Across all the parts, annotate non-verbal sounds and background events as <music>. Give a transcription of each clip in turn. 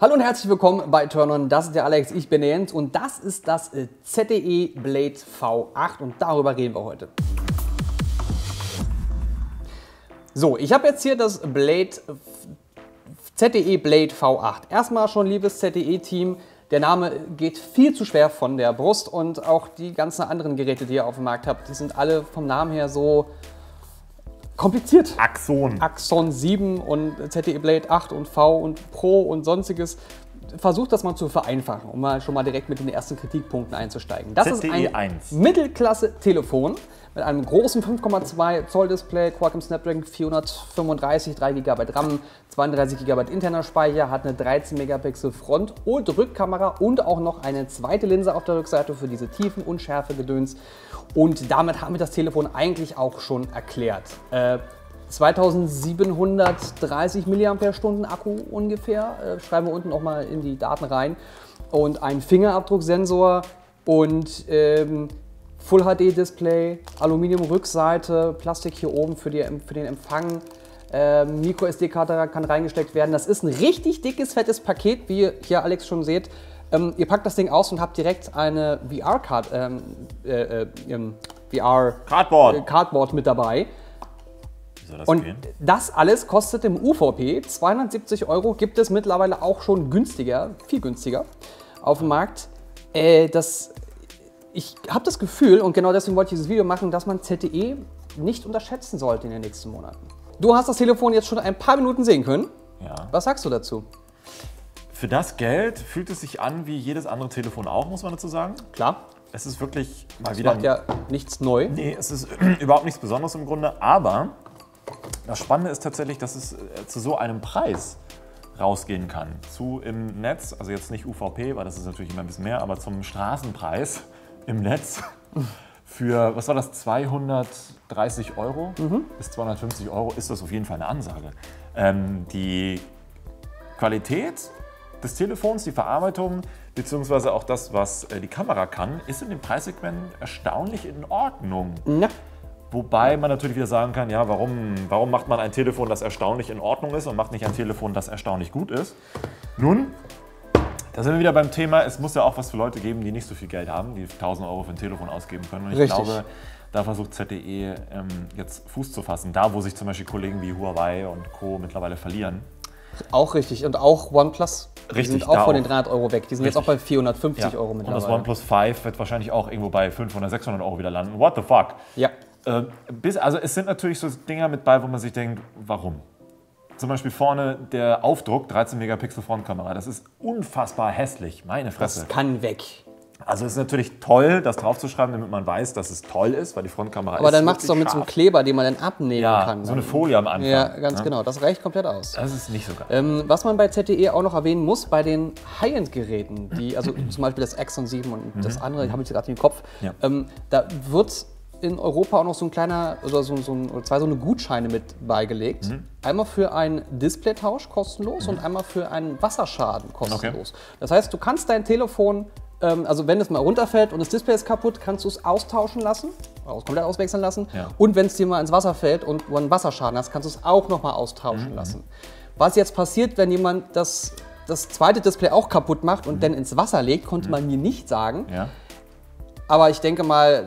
Hallo und herzlich willkommen bei Turn Das ist der Alex, ich bin der Jens und das ist das äh, ZTE Blade V8 und darüber reden wir heute. So, ich habe jetzt hier das Blade ZTE Blade V8. Erstmal schon liebes ZTE-Team, der Name geht viel zu schwer von der Brust und auch die ganzen anderen Geräte, die ihr auf dem Markt habt, die sind alle vom Namen her so kompliziert. Axon. Axon 7 und ZTE Blade 8 und V und Pro und sonstiges. Versucht das mal zu vereinfachen, um mal schon mal direkt mit den ersten Kritikpunkten einzusteigen. Das ZTE ist ein 1. Mittelklasse-Telefon mit einem großen 5,2 Zoll Display, Qualcomm Snapdragon 435, 3 GB RAM, 32 GB interner Speicher, hat eine 13 Megapixel Front- und Rückkamera und auch noch eine zweite Linse auf der Rückseite für diese Tiefen- und Schärfe-Gedöns. Und damit haben wir das Telefon eigentlich auch schon erklärt. Äh, 2730 mAh Akku ungefähr, äh, schreiben wir unten auch mal in die Daten rein. Und ein Fingerabdrucksensor und ähm, Full HD Display, Aluminium-Rückseite, Plastik hier oben für, die, für den Empfang. Äh, Micro SD-Karte kann reingesteckt werden. Das ist ein richtig dickes, fettes Paket, wie ihr hier Alex schon seht. Ähm, ihr packt das Ding aus und habt direkt eine VR-Card, ähm, äh, äh, VR Cardboard. Cardboard mit dabei. Soll das Und gehen? das alles kostet im UVP 270 Euro, gibt es mittlerweile auch schon günstiger, viel günstiger auf dem Markt. Äh, das, ich habe das Gefühl, und genau deswegen wollte ich dieses Video machen, dass man ZTE nicht unterschätzen sollte in den nächsten Monaten. Du hast das Telefon jetzt schon ein paar Minuten sehen können. Ja. Was sagst du dazu? Für das Geld fühlt es sich an wie jedes andere Telefon auch, muss man dazu sagen. Klar, Es ist wirklich mal das wieder. macht ja nichts neu. Nee, es ist <clears throat> überhaupt nichts Besonderes im Grunde, aber das Spannende ist tatsächlich, dass es äh, zu so einem Preis rausgehen kann. Zu im Netz, also jetzt nicht UVP, weil das ist natürlich immer ein bisschen mehr, aber zum Straßenpreis im Netz <laughs> für, was war das, 230 Euro bis 250 Euro ist das auf jeden Fall eine Ansage. Ähm, die Qualität des Telefons, die Verarbeitung, beziehungsweise auch das, was äh, die Kamera kann, ist in dem Preissegment erstaunlich in Ordnung. Ja. Wobei man natürlich wieder sagen kann, ja, warum, warum macht man ein Telefon, das erstaunlich in Ordnung ist und macht nicht ein Telefon, das erstaunlich gut ist? Nun, da sind wir wieder beim Thema, es muss ja auch was für Leute geben, die nicht so viel Geld haben, die 1000 Euro für ein Telefon ausgeben können. Und ich Richtig. glaube, da versucht ZTE ähm, jetzt Fuß zu fassen. Da, wo sich zum Beispiel Kollegen wie Huawei und Co. mittlerweile verlieren. Auch richtig. Und auch OnePlus. Die Richtig, sind auch von den auch. 300 Euro weg. Die sind jetzt auch Richtig. bei 450 Euro Und das mittlerweile. OnePlus 5 wird wahrscheinlich auch irgendwo bei 500, 600 Euro wieder landen. What the fuck? Ja. Äh, bis, also es sind natürlich so Dinger mit bei, wo man sich denkt, warum? Zum Beispiel vorne der Aufdruck, 13 Megapixel Frontkamera, das ist unfassbar hässlich, meine Fresse. Das kann weg. Also es ist natürlich toll, das draufzuschreiben, damit man weiß, dass es toll ist, weil die Frontkamera Aber ist dann macht es doch mit so einem scharf. Kleber, den man dann abnehmen ja, kann. so eine. Folie am Anfang. Ja, ganz ne? genau. Das reicht komplett aus. Das ist nicht so geil. Ähm, was man bei ZTE auch noch erwähnen muss, bei den High-End-Geräten, die, also zum Beispiel das Axon 7 und das andere, habe ich gerade im Kopf, Mhm. Ja. ähm, da wird in Europa auch noch so ein kleiner, oder so, so ein, oder zwei so eine Gutscheine mit beigelegt. Mhm. Einmal für einen Displaytausch kostenlos und einmal für einen Wasserschaden kostenlos. Das heißt, du kannst dein Telefon, ähm, also wenn es mal runterfällt und das Display ist kaputt, kannst du es austauschen lassen, aus, komplett auswechseln lassen. Ja. Und wenn es dir mal ins Wasser fällt und du einen Wasserschaden hast, kannst du es auch nochmal Mhm. austauschen lassen. Was jetzt passiert, wenn jemand das, das zweite Display auch kaputt macht und dann ins Wasser legt, konnte man mir nicht sagen. ja? Aber ich denke mal,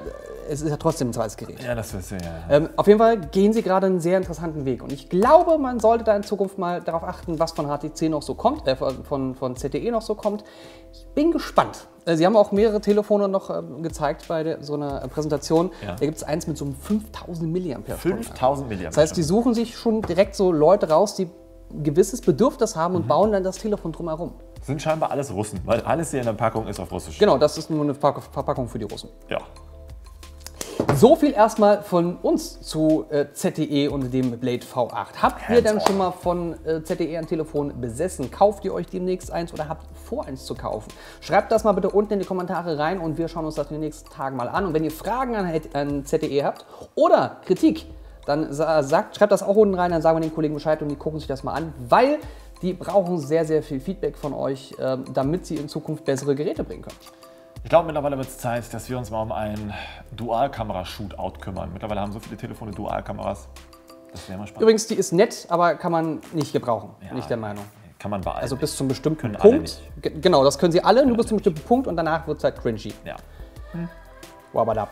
es ist ja trotzdem ein zweites Gerät. ja, das ist ja. Ähm, auf jeden Fall gehen sie gerade einen sehr interessanten Weg. Und ich glaube, man sollte da in Zukunft mal darauf achten, was von HTC noch so kommt, äh, von, von ZTE noch so kommt. Ich bin gespannt. Äh, Sie haben auch mehrere Telefone noch ähm, gezeigt bei der, so einer äh, Präsentation. Ja. Da gibt es eins mit so einem 5000 mAh. 5000 mAh. Das heißt, die suchen sich schon direkt so Leute raus, die gewisses Bedürfnis haben Mhm. und bauen dann das Telefon drumherum. sind scheinbar alles Russen, weil alles hier in der Packung ist auf Russisch. Genau, das ist nur eine Verpack- Verpackung für die Russen. Ja. So viel erstmal von uns zu äh, ZTE und dem Blade V8. Habt ihr denn on. schon mal von äh, ZTE ein Telefon besessen? Kauft ihr euch demnächst eins oder habt vor, eins zu kaufen? Schreibt das mal bitte unten in die Kommentare rein und wir schauen uns das in den nächsten Tagen mal an. Und wenn ihr Fragen an, an ZTE habt oder Kritik, dann sa- sagt, schreibt das auch unten rein, dann sagen wir den Kollegen Bescheid und die gucken sich das mal an, weil die brauchen sehr, sehr viel Feedback von euch, ähm, damit sie in Zukunft bessere Geräte bringen können. Ich glaube, mittlerweile wird es Zeit, dass wir uns mal um ein Dualkamera-Shootout kümmern. Mittlerweile haben so viele Telefone Dualkameras. Das wäre mal spannend. Übrigens, die ist nett, aber kann man nicht gebrauchen. Ja, nicht der Meinung. Kann man bei allen Also bis zum bestimmten Können Punkt. Genau, das können sie alle, nur bis zum bestimmten Punkt und danach wird es halt cringy. Ja. Wabadab.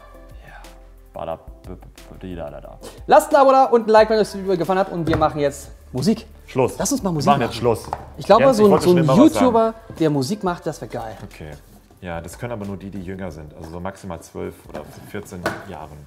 Bada, b- b- b- da, da, da. Lasst ein Abo da und ein Like, wenn euch das Video gefallen hat und wir machen jetzt Musik. Schluss. Lass uns mal Musik Wir machen machen. jetzt Schluss. Ich glaube, so, so ein. YouTuber, der Musik macht, das wäre geil. Okay. Ja, das können aber nur die, die jünger sind. Also so maximal 12 oder 14 Jahren.